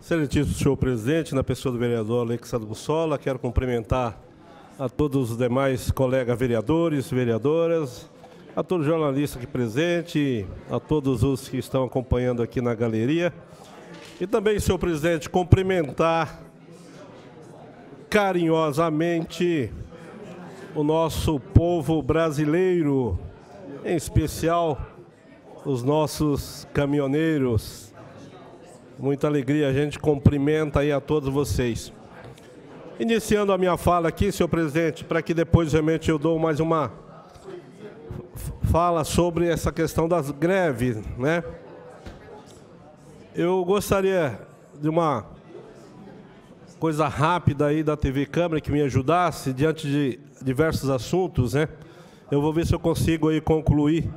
Excelentíssimo senhor presidente, na pessoa do vereador Alexandre Bussola, quero cumprimentar a todos os demais colegas vereadores, vereadoras, a todos os jornalistas aqui presentes, a todos os que estão acompanhando aqui na galeria. E também, senhor presidente, cumprimentar carinhosamente o nosso povo brasileiro, em especial os nossos caminhoneiros. Muita alegria, a gente cumprimenta aí a todos vocês. Iniciando a minha fala aqui, senhor presidente, para que depois realmente eu dou mais uma fala sobre essa questão das greves, né? Eu gostaria de uma coisa rápida aí da TV Câmara que me ajudasse diante de diversos assuntos, né? Eu vou ver se eu consigo aí concluir.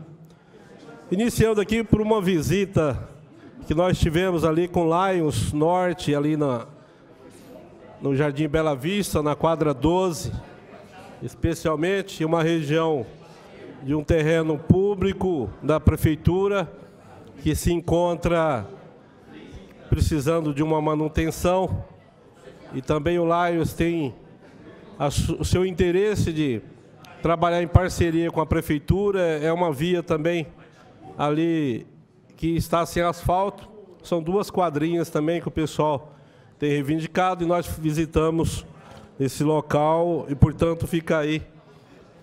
Iniciando aqui por uma visita que nós tivemos ali com Lions Norte, ali na, no Jardim Bela Vista, na quadra 12, especialmente uma região de um terreno público da prefeitura que se encontra precisando de uma manutenção. E também o Lions tem a, o seu interesse de trabalhar em parceria com a prefeitura, é uma via também ali que está sem asfalto. São duas quadrinhas também que o pessoal tem reivindicado e nós visitamos esse local e, portanto, fica aí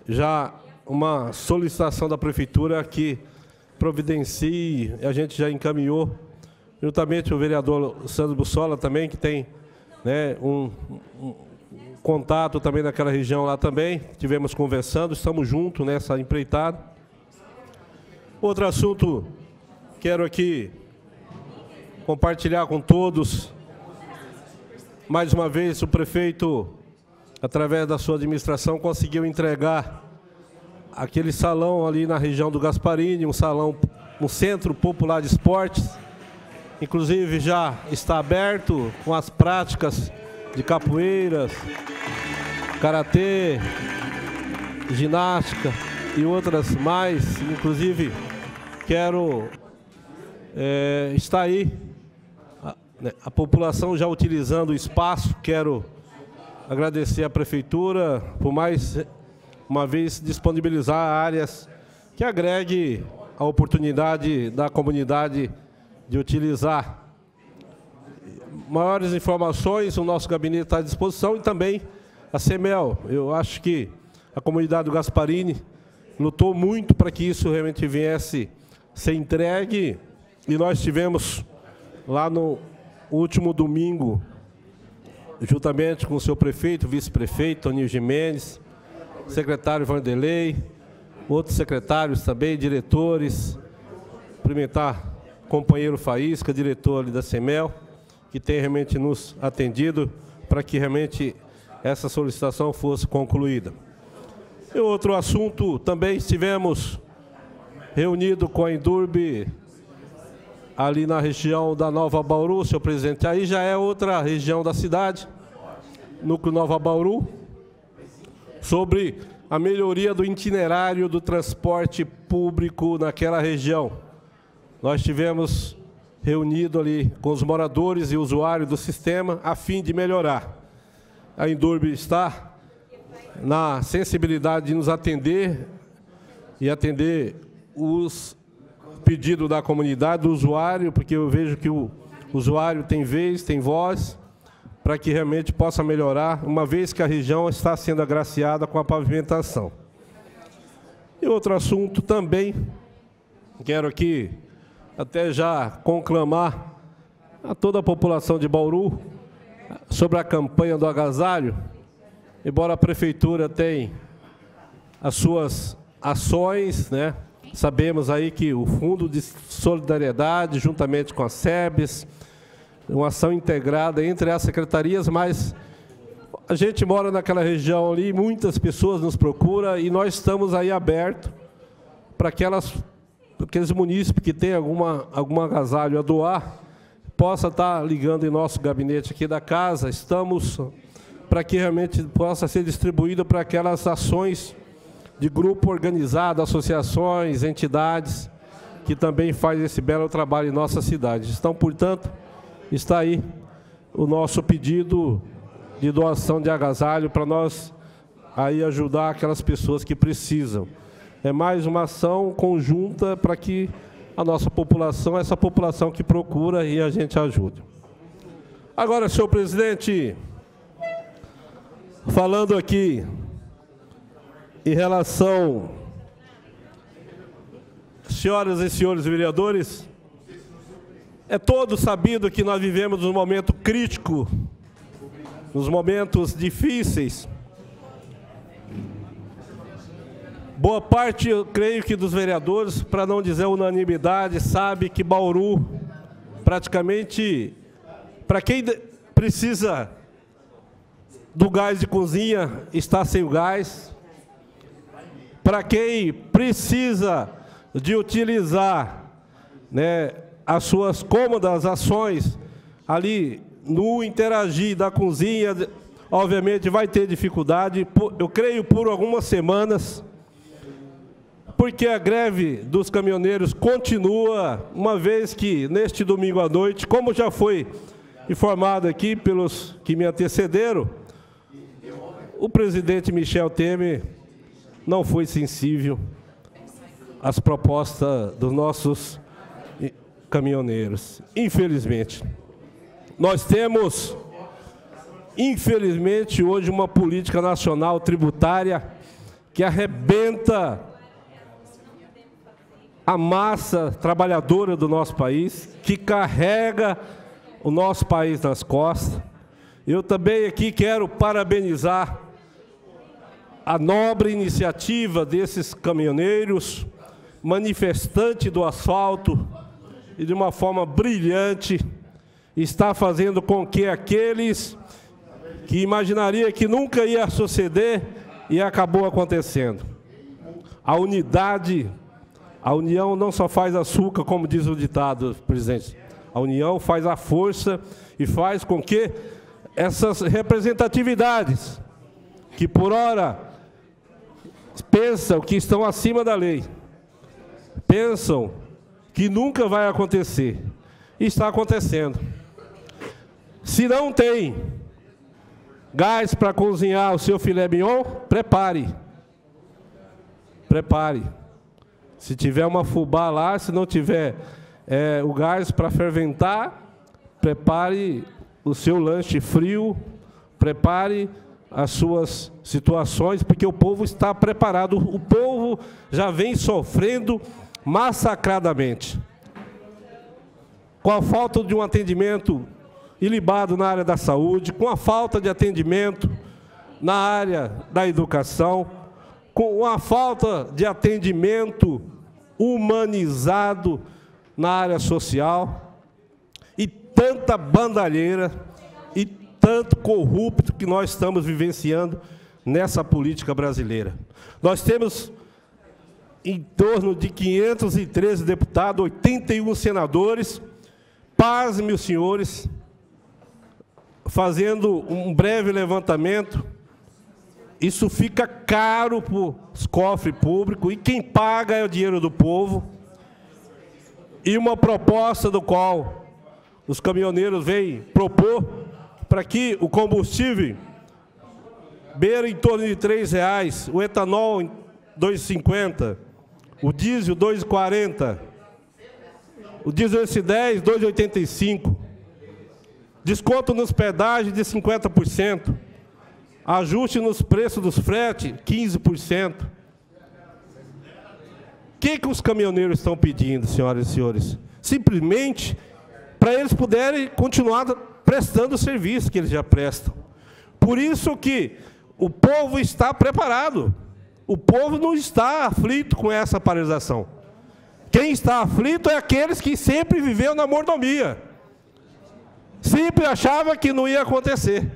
já uma solicitação da prefeitura que providencie, a gente já encaminhou, juntamente o vereador Sandro Bussola também, que tem né, um, um contato também naquela região lá também, tivemos conversando, estamos juntos nessa empreitada. Outro assunto, quero aqui compartilhar com todos, mais uma vez o prefeito, através da sua administração, conseguiu entregar aquele salão ali na região do Gasparini, um salão, um centro popular de esportes, inclusive já está aberto com as práticas de capoeiras, karatê, ginástica e outras mais. Inclusive, quero é, estar aí, a, né, a população já utilizando o espaço. Quero agradecer à Prefeitura por mais uma vez disponibilizar áreas que agregue a oportunidade da comunidade de utilizar maiores informações, o nosso gabinete está à disposição e também a CEMEL. Eu acho que a comunidade do Gasparini lutou muito para que isso realmente viesse ser entregue e nós tivemos lá no último domingo, juntamente com o seu prefeito, vice-prefeito, Toninho Jimenez, secretário Vanderlei, outros secretários também, diretores, cumprimentar companheiro Faísca, diretor ali da CEMEL, que tem realmente nos atendido para que realmente essa solicitação fosse concluída. E outro assunto, também estivemos reunido com a Indurb ali na região da Nova Bauru, senhor presidente. Aí já é outra região da cidade, núcleo Nova Bauru, sobre a melhoria do itinerário do transporte público naquela região. Nós tivemos reunido ali com os moradores e usuários do sistema a fim de melhorar. A Indurb está na sensibilidade de nos atender e atender os pedidos da comunidade, do usuário, porque eu vejo que o usuário tem vez, tem voz, para que realmente possa melhorar, uma vez que a região está sendo agraciada com a pavimentação. E outro assunto também, quero aqui até já conclamar a toda a população de Bauru sobre a campanha do agasalho, embora a prefeitura tenha as suas ações, né? Sabemos aí que o Fundo de Solidariedade, juntamente com a SEBS, uma ação integrada entre as secretarias, mas a gente mora naquela região ali, muitas pessoas nos procuram e nós estamos aí abertos para aquelas aqueles munícipes que têm alguma, algum agasalho a doar, possa estar ligando em nosso gabinete aqui da casa. Estamos para que realmente possa ser distribuído para aquelas ações de grupo organizado, associações, entidades, que também faz esse belo trabalho em nossa cidade. Então, portanto, está aí o nosso pedido de doação de agasalho para nós aí ajudar aquelas pessoas que precisam. É mais uma ação conjunta para que a nossa população, essa população que procura e a gente ajude. Agora, senhor presidente, falando aqui em relação, senhoras e senhores vereadores, é todo sabido que nós vivemos um momento crítico, nos momentos difíceis. Boa parte, eu creio que dos vereadores, para não dizer unanimidade, sabe que Bauru praticamente para quem precisa do gás de cozinha, está sem o gás. Para quem precisa de utilizar né, as suas cômodas ações ali no interagir da cozinha, obviamente vai ter dificuldade, eu creio por algumas semanas, porque a greve dos caminhoneiros continua, uma vez que neste domingo à noite, como já foi informado aqui pelos que me antecederam, o presidente Michel Temer não foi sensível às propostas dos nossos caminhoneiros. Infelizmente. Nós temos, infelizmente, hoje uma política nacional tributária que arrebenta a massa trabalhadora do nosso país, que carrega o nosso país nas costas. Eu também aqui quero parabenizar a nobre iniciativa desses caminhoneiros, manifestante do asfalto, e de uma forma brilhante está fazendo com que aqueles que imaginaria que nunca ia suceder e acabou acontecendo. A unidade, a união não só faz açúcar, como diz o ditado, presidente. A união faz a força e faz com que essas representatividades, que por hora pensam que estão acima da lei, pensam que nunca vai acontecer, está acontecendo. Se não tem gás para cozinhar o seu filé mignon, prepare. Prepare. Se tiver uma fubá lá, se não tiver é, o gás para ferventar, prepare o seu lanche frio, prepare as suas situações, porque o povo está preparado. O povo já vem sofrendo massacradamente. Com a falta de um atendimento ilibado na área da saúde, com a falta de atendimento na área da educação, com a falta de atendimento humanizado na área social, e tanta bandalheira tanto corrupto que nós estamos vivenciando nessa política brasileira. Nós temos em torno de 513 deputados, 81 senadores, paz, meus senhores, fazendo um breve levantamento, isso fica caro para os cofres públicos, e quem paga é o dinheiro do povo, e uma proposta do qual os caminhoneiros vêm propor para que o combustível beira em torno de R$ reais, o etanol em 2,50, o diesel 2,40, o diesel S10 2,85, desconto nos pedágios de 50%, ajuste nos preços dos fretes 15%. O que, que os caminhoneiros estão pedindo, senhoras e senhores? Simplesmente para eles poderem continuar prestando o serviço que eles já prestam. Por isso que o povo está preparado. O povo não está aflito com essa paralisação. Quem está aflito é aqueles que sempre viveu na mordomia. Sempre achava que não ia acontecer.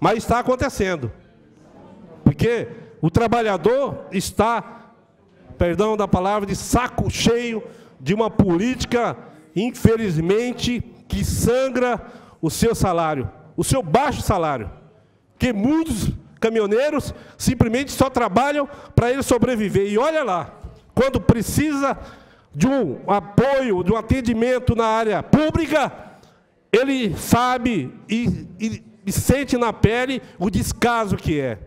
Mas está acontecendo. Porque o trabalhador está perdão da palavra, de saco cheio de uma política, infelizmente, que sangra o seu salário, o seu baixo salário. Que muitos caminhoneiros simplesmente só trabalham para ele sobreviver. E olha lá, quando precisa de um apoio, de um atendimento na área pública, ele sabe e, e, e sente na pele o descaso que é.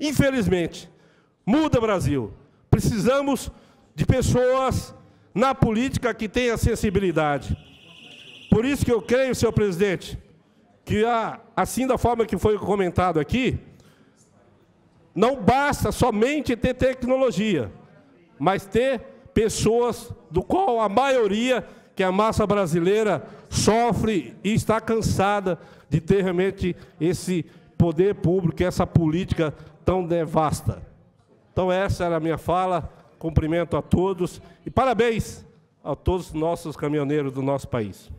Infelizmente, muda Brasil. Precisamos de pessoas na política que tenham sensibilidade. Por isso que eu creio, senhor presidente, que assim da forma que foi comentado aqui, não basta somente ter tecnologia, mas ter pessoas do qual a maioria, que é a massa brasileira, sofre e está cansada de ter realmente esse poder público, essa política tão devasta. Então essa era a minha fala, cumprimento a todos e parabéns a todos os nossos caminhoneiros do nosso país.